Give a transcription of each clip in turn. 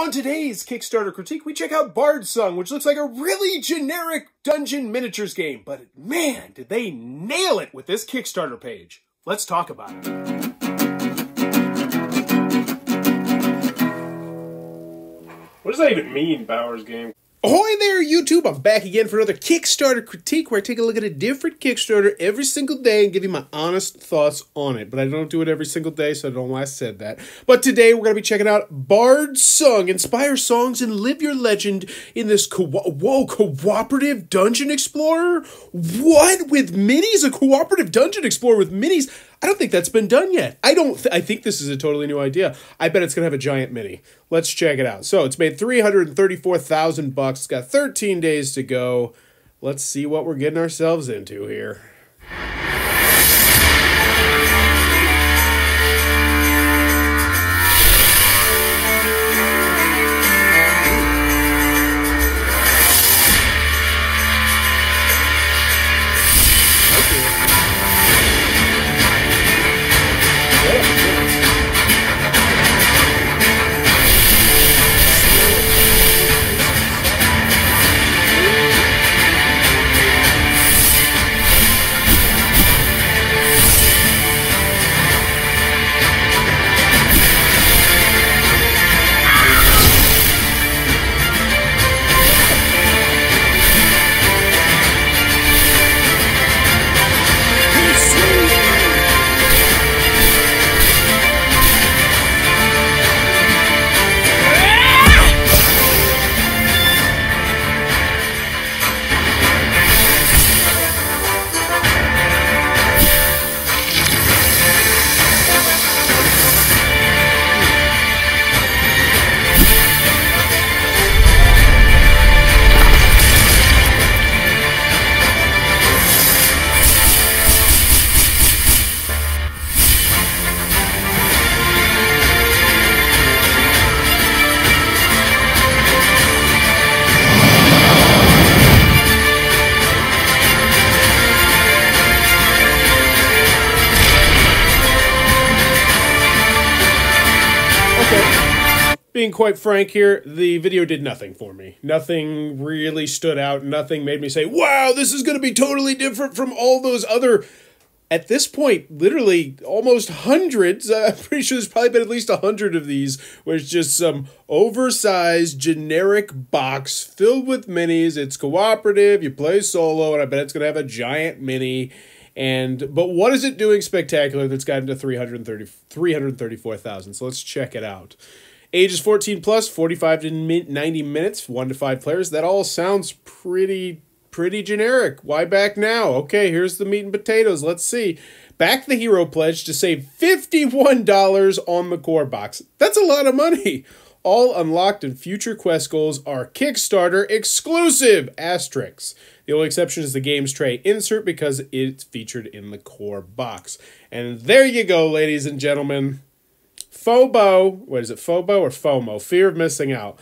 On today's Kickstarter critique, we check out Bardsung, which looks like a really generic dungeon miniatures game, but man, did they nail it with this Kickstarter page. Let's talk about it. What does that even mean, Bowers game? Ahoy there, YouTube! I'm back again for another Kickstarter critique where I take a look at a different Kickstarter every single day and give you my honest thoughts on it. But I don't do it every single day, so I don't know why I said that. But today we're going to be checking out Bardsung. Inspire songs and live your legend in this co- whoa cooperative dungeon explorer. What with minis? A cooperative dungeon explorer with minis? I don't think that's been done yet. I don't. Th- I think this is a totally new idea. I bet it's gonna have a giant mini. Let's check it out. So it's made three hundred and thirty-four thousand bucks. It's got thirteen days to go. Let's see what we're getting ourselves into here. Being quite frank here, the video did nothing for me. Nothing really stood out. Nothing made me say, wow, this is going to be totally different from all those other. At this point, literally almost hundreds. Uh, I'm pretty sure there's probably been at least a hundred of these, where it's just some oversized generic box filled with minis. It's cooperative. You play solo, and I bet it's going to have a giant mini. And but what is it doing spectacular that's gotten to 330, 334,000? So let's check it out. Ages 14 plus, 45 to 90 minutes, 1 to 5 players. That all sounds pretty pretty generic. Why back now? Okay, here's the meat and potatoes. Let's see. Back the hero pledge to save $51 on the core box. That's a lot of money. All unlocked and future quest goals are Kickstarter exclusive asterisks. The only exception is the game's tray insert because it's featured in the core box. And there you go, ladies and gentlemen. FOBO, what is it, FOBO or FOMO? Fear of missing out.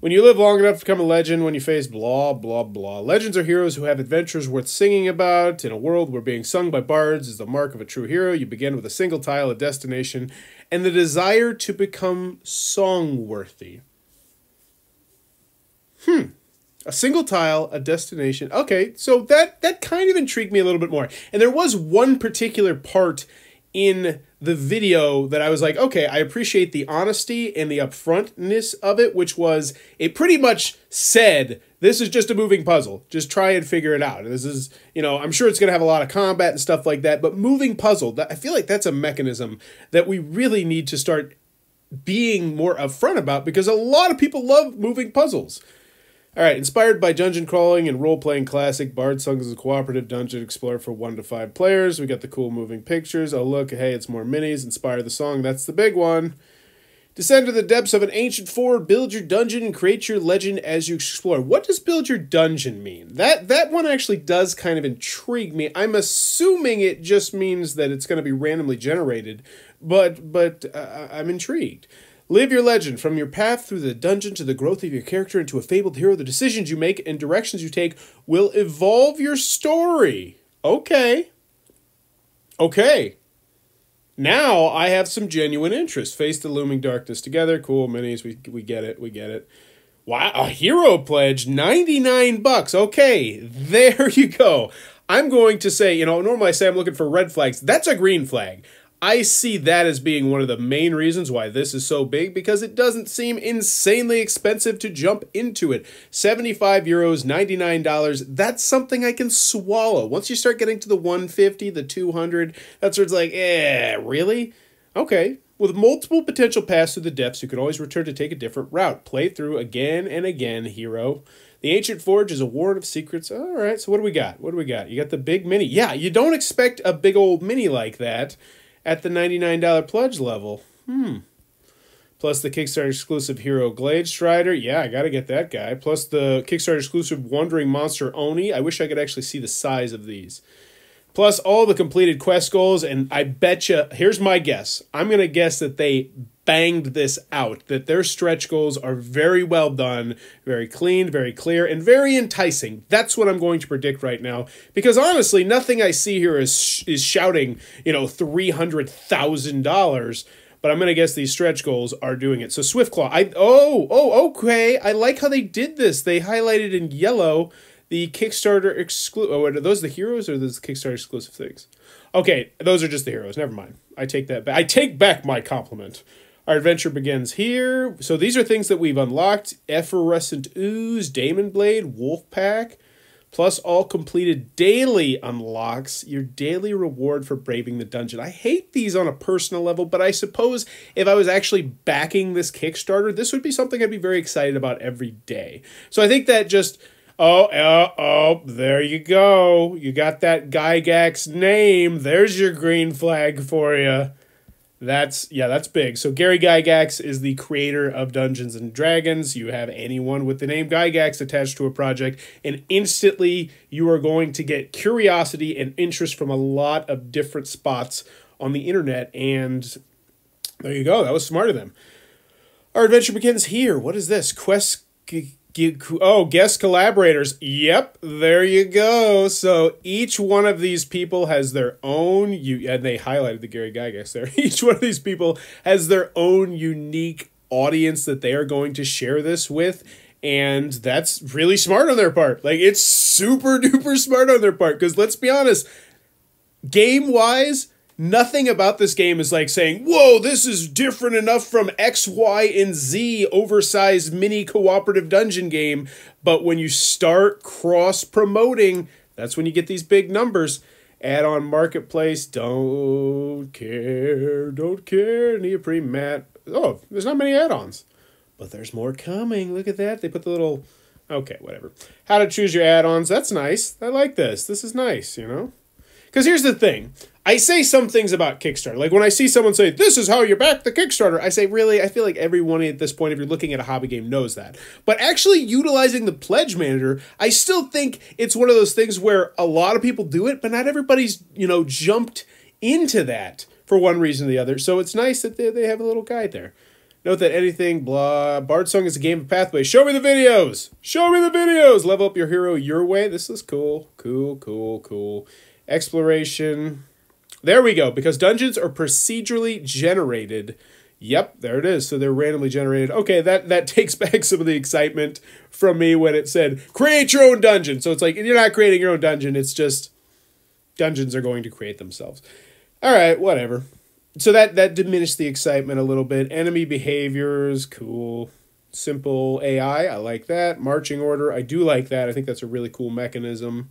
When you live long enough to become a legend, when you face blah, blah, blah. Legends are heroes who have adventures worth singing about. In a world where being sung by bards is the mark of a true hero, you begin with a single tile, a destination, and the desire to become song worthy. Hmm. A single tile, a destination. Okay, so that that kind of intrigued me a little bit more. And there was one particular part in the video that I was like, okay, I appreciate the honesty and the upfrontness of it, which was it pretty much said this is just a moving puzzle. Just try and figure it out. This is, you know, I'm sure it's going to have a lot of combat and stuff like that, but moving puzzle, that I feel like that's a mechanism that we really need to start being more upfront about because a lot of people love moving puzzles. All right, inspired by dungeon crawling and role playing classic, Bardsung is a cooperative dungeon explorer for one to five players. We got the cool moving pictures. Oh, look, hey, it's more minis. Inspire the song, that's the big one. Descend to the depths of an ancient forge, build your dungeon, and create your legend as you explore. What does build your dungeon mean? That that one actually does kind of intrigue me. I'm assuming it just means that it's going to be randomly generated, but but uh, I'm intrigued. Live your legend from your path through the dungeon to the growth of your character into a fabled hero. The decisions you make and directions you take will evolve your story. Okay. Okay. now I have some genuine interest. Face the looming darkness together. Cool minis. We we get it. We get it. Wow, a hero pledge, 99 bucks. Okay, there you go. I'm going to say, you know, normally I say I'm looking for red flags. That's a green flag. I see that as being one of the main reasons why this is so big because it doesn't seem insanely expensive to jump into it. 75 euros, $99, that's something I can swallow. Once you start getting to the 150, the 200, that's where it's like, eh, really? Okay. With multiple potential paths through the depths, you can always return to take a different route. Play through again and again, hero. The Ancient Forge is a ward of secrets. All right, so what do we got? What do we got? You got the big mini. Yeah, you don't expect a big old mini like that at the $99 pledge level. Hmm. Plus the Kickstarter exclusive Hero Glade Strider. Yeah, I got to get that guy. Plus the Kickstarter exclusive Wandering Monster Oni. I wish I could actually see the size of these. Plus all the completed quest goals. And I bet you, here's my guess. I'm going to guess that they banged this out, that their stretch goals are very well done, very clean, very clear, and very enticing. That's what I'm going to predict right now. Because honestly, nothing I see here is, is shouting, you know, $300,000 but I'm gonna guess these stretch goals are doing it. So Swiftclaw, I oh oh okay, I like how they did this. They highlighted in yellow the Kickstarter exclusive. Oh, are those the heroes or those Kickstarter exclusive things? Okay, those are just the heroes. Never mind. I take that back. I take back my compliment. Our adventure begins here. So these are things that we've unlocked. Effervescent Ooze, Daemon Blade, Wolf Pack, plus all completed daily unlocks, your daily reward for braving the dungeon. I hate these on a personal level, but I suppose if I was actually backing this Kickstarter, this would be something I'd be very excited about every day. So I think that just... Oh, oh, oh, there you go. You got that Gygax name. There's your green flag for you. That's yeah, that's big. So Gary Gygax is the creator of Dungeons and Dragons. You have anyone with the name Gygax attached to a project, and instantly you are going to get curiosity and interest from a lot of different spots on the internet. And there you go. That was smart of them. Our adventure begins here. What is this? Quest Oh, guest collaborators. Yep, there you go. So each one of these people has their own you and they highlighted the Gary Gygax there. Each one of these people has their own unique audience that they are going to share this with and that's really smart on their part. Like it's super duper smart on their part because let's be honest, game wise, nothing about this game is like saying, whoa, this is different enough from X, Y, and Z oversized mini cooperative dungeon game. But when you start cross promoting, that's when you get these big numbers. Add on marketplace, don't care, don't care, neoprene mat. Oh, there's not many add ons, but there's more coming. Look at that. They put the little. Okay, whatever. How to choose your add ons. That's nice. I like this. This is nice, you know? Because here's the thing I say some things about Kickstarter. Like when I see someone say, This is how you back the Kickstarter, I say, Really? I feel like everyone at this point, if you're looking at a hobby game, knows that. But actually utilizing the Pledge Manager, I still think it's one of those things where a lot of people do it, but not everybody's, you know, jumped into that for one reason or the other. So it's nice that they, they have a little guide there. Note that anything, blah, Bardsung is a game of pathways. Show me the videos! Show me the videos! Level up your hero your way. This is cool. Cool, cool, cool. Exploration. There we go, because dungeons are procedurally generated. Yep, there it is. So they're randomly generated. Okay, that, that takes back some of the excitement from me when it said, create your own dungeon. So it's like, you're not creating your own dungeon, it's just dungeons are going to create themselves. All right, whatever. So that, that diminished the excitement a little bit. Enemy behaviors, cool. Simple AI, I like that. Marching order, I do like that. I think that's a really cool mechanism.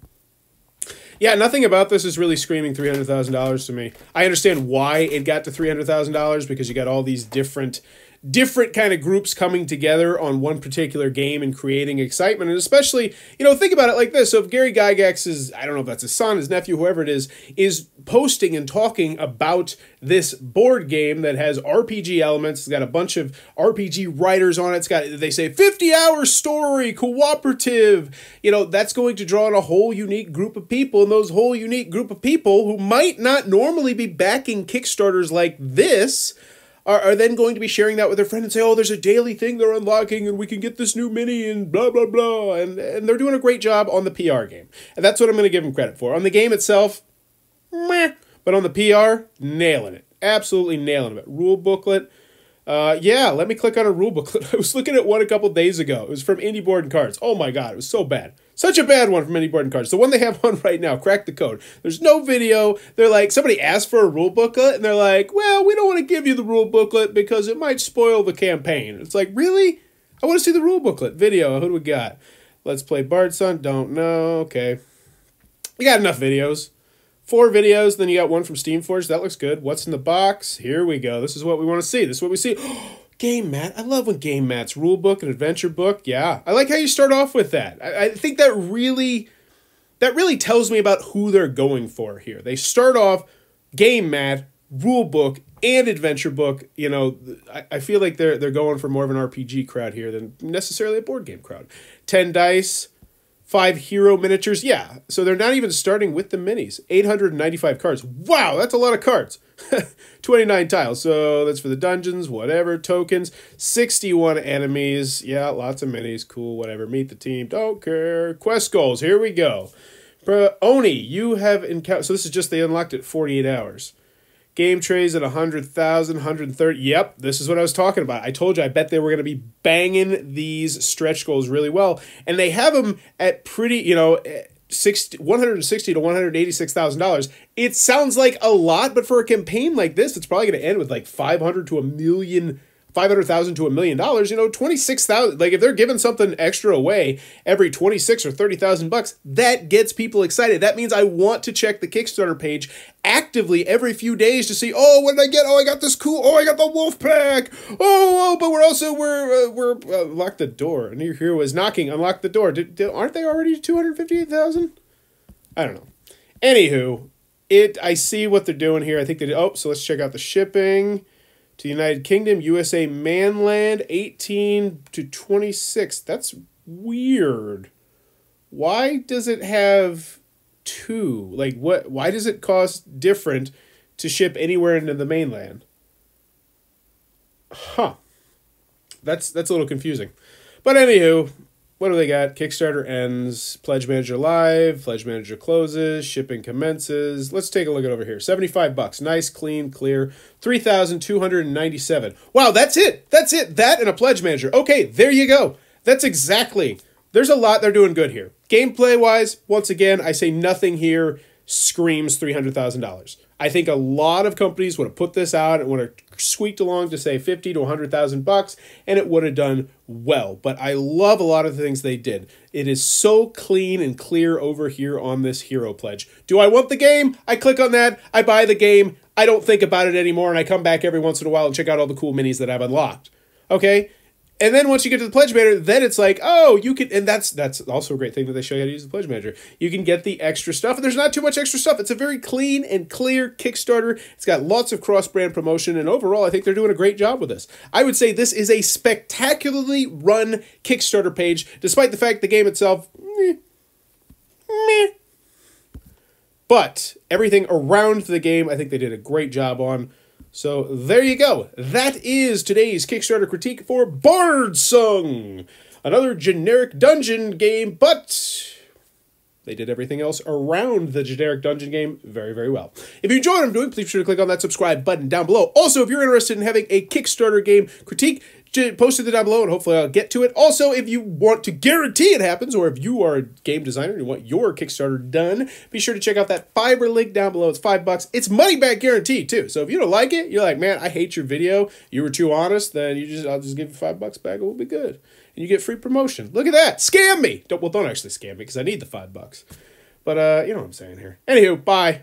Yeah, nothing about this is really screaming three hundred thousand dollars to me. I understand why it got to three hundred thousand dollars because you got all these different different kind of groups coming together on one particular game and creating excitement. And especially, you know, think about it like this. So if Gary Gygax is, I don't know if that's his son, his nephew, whoever it is, is posting and talking about this board game that has RPG elements, it's got a bunch of RPG writers on it, it's got, they say 50 hour story, cooperative, you know, that's going to draw in a whole unique group of people. And those whole unique group of people who might not normally be backing Kickstarters like this, are, are then going to be sharing that with their friend and say, oh, there's a daily thing they're unlocking and we can get this new mini and blah, blah, blah. And, and they're doing a great job on the PR game. And that's what I'm going to give them credit for. On the game itself, meh. But on the PR, nailing it. absolutely nailing it. Rule booklet. Uh, yeah, let me click on a rule booklet. I was looking at one a couple days ago. It was from Indie Board and Cards. Oh my god, it was so bad. Such a bad one from Indie Board and Cards. The one they have on right now, crack the code. There's no video. They're like, somebody asked for a rule booklet, and they're like, well, we don't want to give you the rule booklet because it might spoil the campaign. It's like, really? I want to see the rule booklet. Video, who do we got? Let's play Bardsung. Don't know. Okay. We got enough videos. Four videos, then you got one from Steamforged. That looks good. What's in the box? Here we go. This is what we want to see. This is what we see. Oh, game mat. I love when game mats, rule book and adventure book. Yeah, I like how you start off with that. I, I think that really, that really tells me about who they're going for here. They start off game mat, rule book, and adventure book. You know, I, I feel like they're they're going for more of an RPG crowd here than necessarily a board game crowd. Ten dice five hero miniatures. Yeah, so they're not even starting with the minis. 895 cards. Wow, that's a lot of cards. 29 tiles. So that's for the dungeons, whatever. Tokens. 61 enemies. Yeah, lots of minis. Cool, whatever. Meet the team. Don't care. Quest goals. Here we go. Oni, you have encountered. So this is just they unlocked it 48 hours. Game trays at 100,000, 130. Yep, this is what I was talking about. I told you, I bet they were going to be banging these stretch goals really well. And they have them at pretty, you know, eh, 60, 160 to 186,000 dollars. It sounds like a lot, but for a campaign like this, it's probably going to end with like 500 to a million 500,000 to a million dollars, you know, 26,000 like if they're giving something extra away every 26 or 30,000 bucks, that gets people excited. That means I want to check the Kickstarter page actively every few days to see, "Oh, what did I get? Oh, I got this cool. Oh, I got the wolf pack. Oh, oh but we're also we're uh, we're uh, lock the door. And your hero is knocking. Unlock the door. Did, did, aren't they already 258,000? I don't know. Anywho, it I see what they're doing here. I think they did. Oh, so let's check out the shipping to the United Kingdom, USA mainland, 18 to 26. That's weird. Why does it have two? Like what why does it cost different to ship anywhere into the mainland? Huh. That's that's a little confusing. But anywho, what do they got? Kickstarter ends, Pledge Manager live, Pledge Manager closes, shipping commences. Let's take a look at over here. 75 bucks. Nice, clean, clear. 3,297. Wow, that's it. That's it. That and a Pledge Manager. Okay, there you go. That's exactly. There's a lot they're doing good here. Gameplay wise, once again, I say nothing here screams $300,000. I think a lot of companies would have put this out and would have squeaked along to say 50 to 100,000 bucks and it would have done well. But I love a lot of the things they did. It is so clean and clear over here on this hero pledge. Do I want the game? I click on that, I buy the game, I don't think about it anymore and I come back every once in a while and check out all the cool minis that I've unlocked. Okay? And then once you get to the pledge manager, then it's like, oh, you can, and that's that's also a great thing that they show you how to use the pledge manager. You can get the extra stuff, and there's not too much extra stuff. It's a very clean and clear Kickstarter. It's got lots of cross brand promotion, and overall, I think they're doing a great job with this. I would say this is a spectacularly run Kickstarter page, despite the fact the game itself, meh, meh. But everything around the game, I think they did a great job on. So there you go. That is today's Kickstarter critique for Bardsung. Another generic dungeon game, but they did everything else around the generic dungeon game very, very well. If you enjoy what I'm doing, please be sure to click on that subscribe button down below. Also, if you're interested in having a Kickstarter game critique, post it down below and hopefully I'll get to it. Also, if you want to guarantee it happens, or if you are a game designer and you want your Kickstarter done, be sure to check out that Fiverr link down below. It's five bucks. It's money back guaranteed too. So if you don't like it, you're like, man, I hate your video. You were too honest. Then you just, I'll just give you five bucks back. It will be good, and you get free promotion. Look at that. Scam me. Don't well, don't actually scam me because I need the five bucks. But uh, you know what I'm saying here. Anywho, bye.